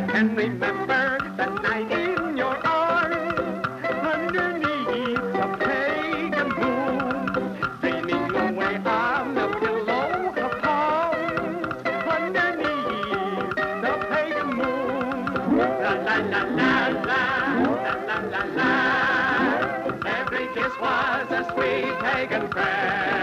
bird that night in your arms. Underneath the pagan moon, dreaming away on the pillow of palms. Underneath the pagan moon, la la la la la la la la la. Every kiss was a sweet pagan prayer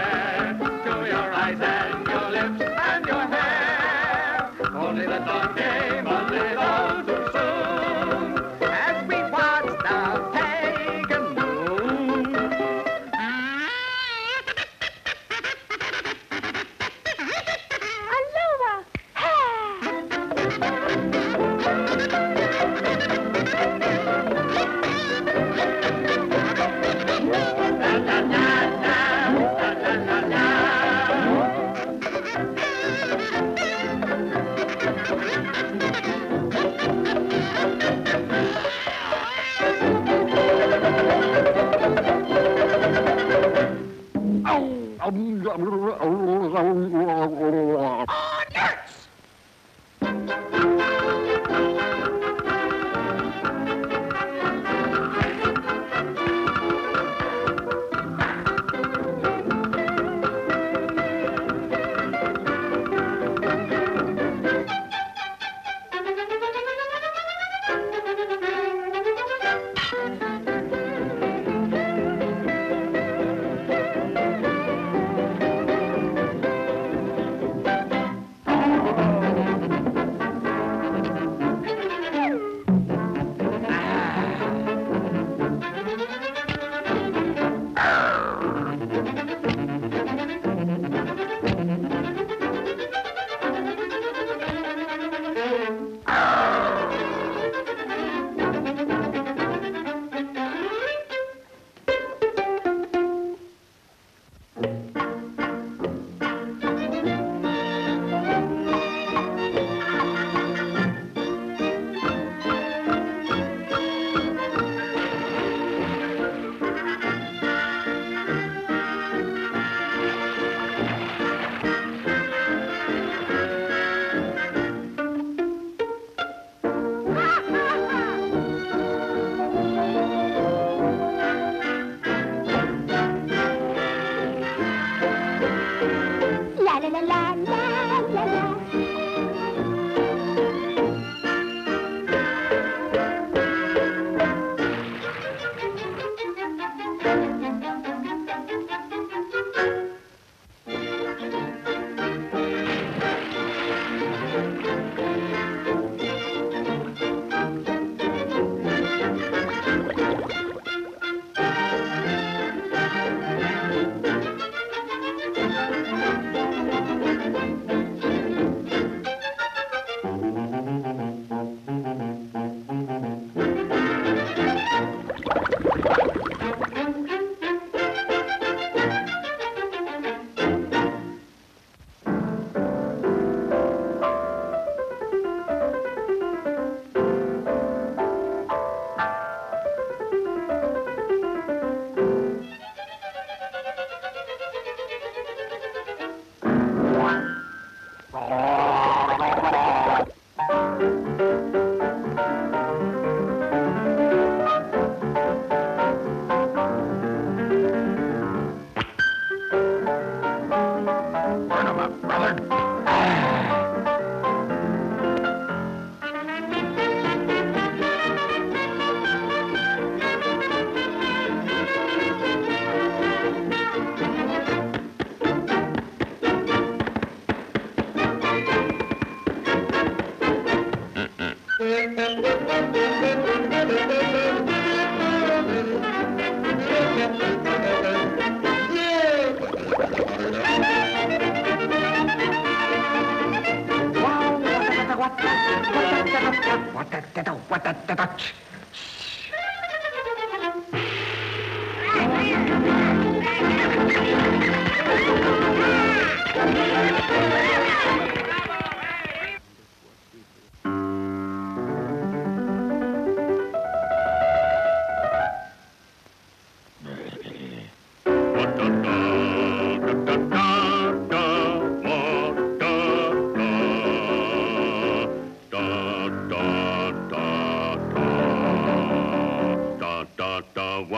What that, what that, what that, what that,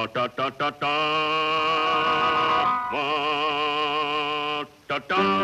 wa ta ta ta ta. Wa ta ta.